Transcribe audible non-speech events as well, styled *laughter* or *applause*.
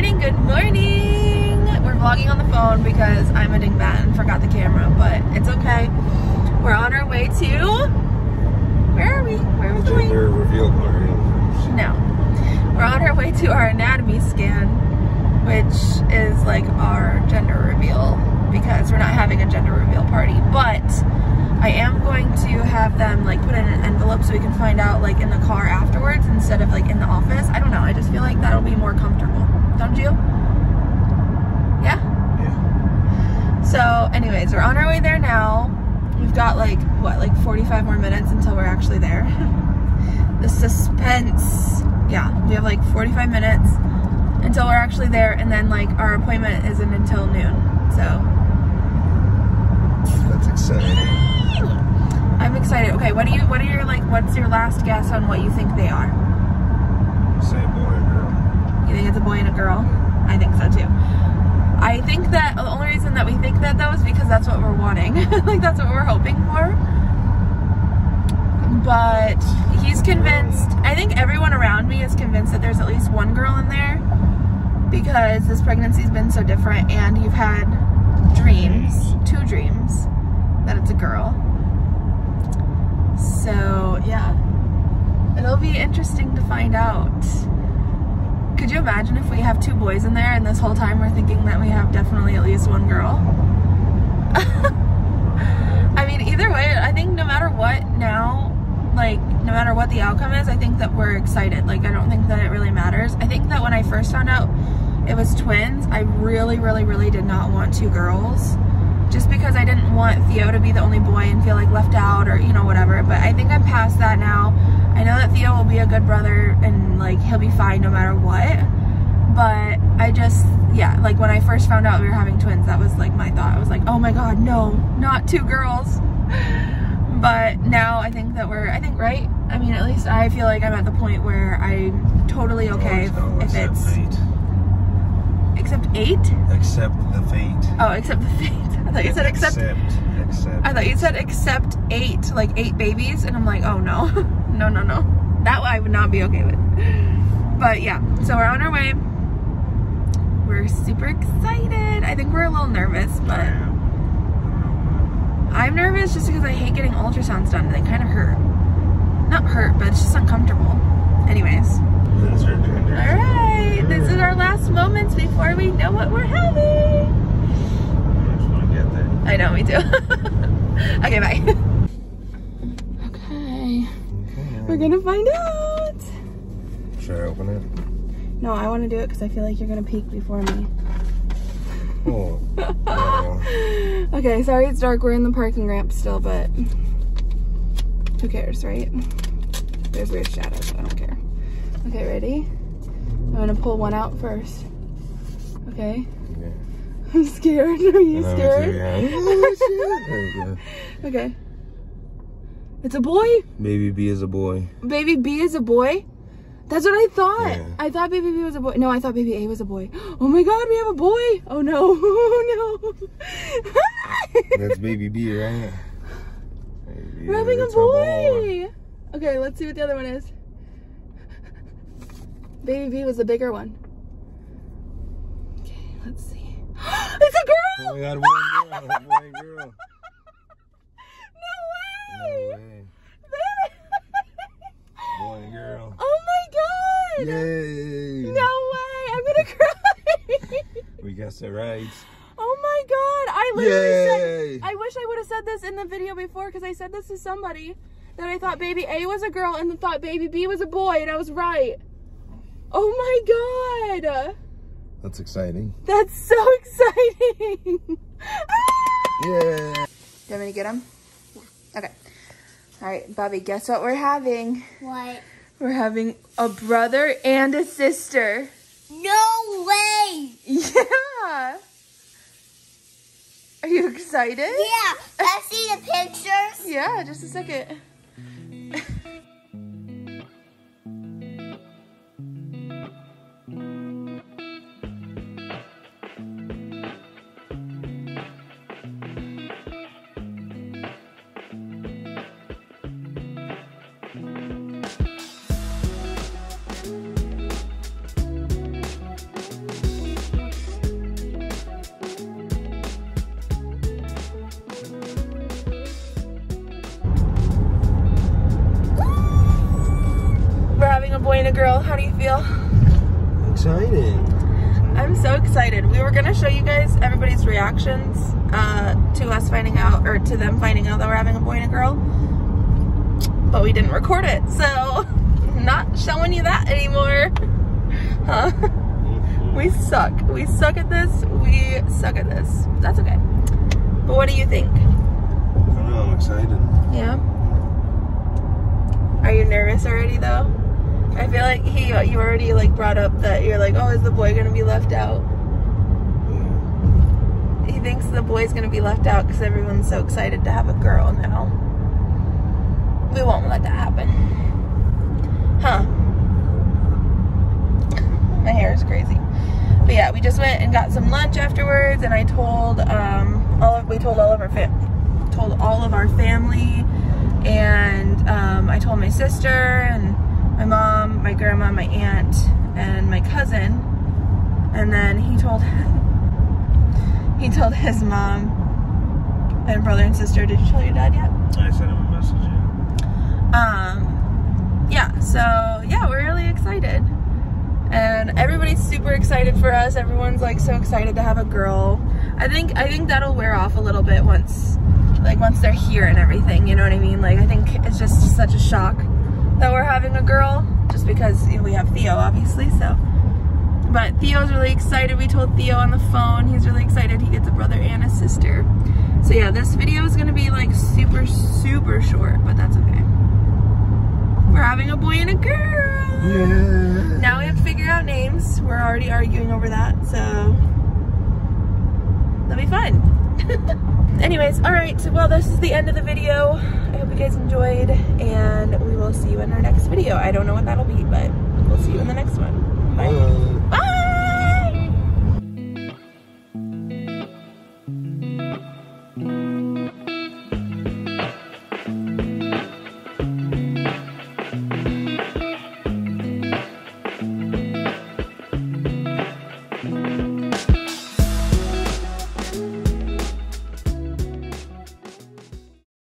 morning, good morning. We're vlogging on the phone because I'm a dingbat and forgot the camera, but it's okay. We're on our way to, where are we? Where are we going? Gender reveal party. No. We're on our way to our anatomy scan, which is like our gender reveal because we're not having a gender reveal party, but I am going to have them like put in an envelope so we can find out like in the car afterwards instead of like in the office. I don't know, I just feel like that'll be more comfortable. You? Yeah? Yeah. So anyways, we're on our way there now. We've got like, what, like 45 more minutes until we're actually there. the suspense. Yeah, we have like 45 minutes until we're actually there and then like our appointment isn't until noon. So That's exciting. I'm excited. Okay, what do you, what are your like, what's your last guess on what you think they are? Say boy or girl. You think it's a boy and a girl? I think so too. I think that the only reason that we think that though is because that's what we're wanting. *laughs* like that's what we're hoping for. But he's convinced, I think everyone around me is convinced that there's at least one girl in there because this pregnancy's been so different and you've had dreams, two dreams, that it's a girl. So yeah, it'll be interesting to find out. Could you imagine if we have two boys in there and this whole time we're thinking that we have definitely at least one girl? *laughs* I mean, either way, I think no matter what now, like, no matter what the outcome is, I think that we're excited. Like, I don't think that it really matters. I think that when I first found out it was twins, I really, really, really did not want two girls. Just because I didn't want Theo to be the only boy and feel like left out or, you know, whatever. But I think I'm that now. I know that Theo will be a good brother and like he'll be fine no matter what. But I just, yeah, like when I first found out we were having twins, that was like my thought. I was like, oh my god, no, not two girls. *laughs* But now I think that we're, I think, right? I mean, at least I feel like I'm at the point where I'm totally okay if, Oh, if it's, fate. except eight? Except the fate. Oh, except the fate. *laughs* I thought you said except, Accept. Accept. I thought you said except eight, like eight babies. And I'm like, oh no, *laughs* no, no, no. That I would not be okay with. But yeah, so we're on our way. We're super excited. I think we're a little nervous, but I'm nervous just because I hate getting ultrasounds done. They kind of hurt. Not hurt, but it's just uncomfortable. Anyways, Those are gender. all right. This is our last moments before we know what we're having. I just want to get there. I know, me too. *laughs* okay, bye. *laughs* gonna find out. Should I open it? No, I want to do it because I feel like you're gonna peek before me. Oh. *laughs* no. Okay, sorry it's dark. We're in the parking ramp still, but who cares, right? There's weird shadows. I don't care. Okay, ready? I'm gonna pull one out first. Okay. Yeah. *laughs* I'm scared. Are you scared? yeah. Oh, shit. *laughs* There you go. Okay. It's a boy. Baby B is a boy. Baby B is a boy? That's what I thought. Yeah. I thought baby B was a boy. No, I thought baby A was a boy. *gasps* Oh my god, we have a boy. Oh no. *laughs* Oh no. That's *laughs* baby B, right? Baby, We're having a boy. Okay, let's see what the other one is. Baby B was the bigger one. Okay, let's see. *gasps* it's a girl! Oh my god, boy girl. Boy *laughs* girl. No No way! way. Boy and girl. *laughs* oh my god! Yay! No way! I'm gonna cry! We guessed it right. oh my god! I literally said I wish I would have said this in the video before because I said this to somebody that I thought baby A was a girl and then thought baby B was a boy and I was right. Oh my god! That's exciting. That's so *laughs* exciting! Yeah. Do you want me to get him? All right, Bobby, guess what we're having? What? We're having a brother and a sister. No way! Yeah! Are you excited? Yeah, let's see the pictures. Yeah, just a second. How do you feel? Excited. I'm so excited. We were gonna show you guys everybody's reactions uh, to us finding out, or to them finding out that we're having a boy and a girl, but we didn't record it, so *laughs* not showing you that anymore. Huh? *laughs* *laughs* We suck. We suck at this. We suck at this. That's okay. But what do you think? I don't know, I'm excited. Yeah. Are you nervous already though? I feel like he you already like brought up that you're like, oh, is the boy gonna be left out? He thinks the boy's gonna be left out because everyone's so excited to have a girl now. We won't let that happen. Huh. My hair is crazy. But yeah, we just went and got some lunch afterwards and I told um all of we told all of our fam told all of our family and um, I told my sister and grandma, my aunt, and my cousin. And then he told *laughs* he told his mom and brother and sister. Did you tell your dad yet? I sent him a message. Um, yeah. So yeah, we're really excited, and everybody's super excited for us. Everyone's like so excited to have a girl. I think I think that'll wear off a little bit once like once they're here and everything. You know what I mean? Like I think it's just such a shock that we're having a girl just because you know, we have Theo obviously so. But Theo's really excited. We told Theo on the phone. He's really excited. He gets a brother and a sister. So yeah this video is gonna be like super super short but that's okay. We're having a boy and a girl! Yeah. now we have to figure out names. We're already arguing over that so. That'll be fun *laughs* anyways all right well this is the end of the video. I hope you guys enjoyed and we will see you in our next video. I don't know what that'll be but we'll see you in the next one. Bye. Bye